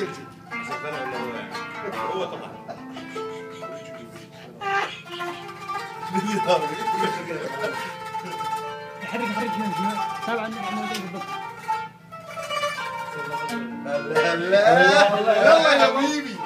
يرجع سفنا ولا هو طبعا حرك حرك تابع بالضبط لا لا يلا. يا حبيبي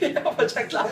ja, aber ja klar.